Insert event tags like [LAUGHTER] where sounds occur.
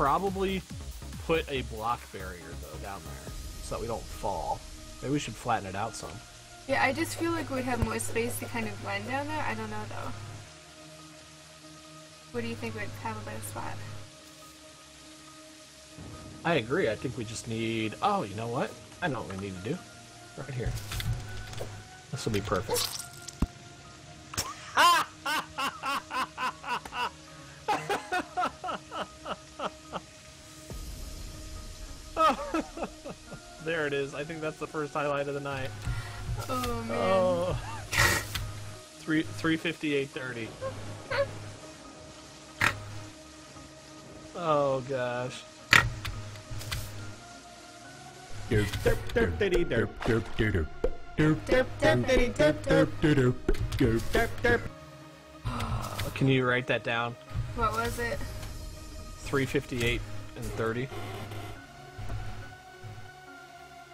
probably put a block barrier though down there so that we don't fall. Maybe we should flatten it out some. Yeah, I just feel like we'd have more space to kind of blend down there. I don't know though. What do you think would have a better spot? I agree. I think we just need. Oh, you know what? I know what we need to do. Right here. This will be perfect. [LAUGHS] there it is. I think that's the first highlight of the night. Oh man. Oh. [LAUGHS] Three three fifty eight thirty. Oh gosh. Can you write that down? What was it? Three fifty eight and thirty.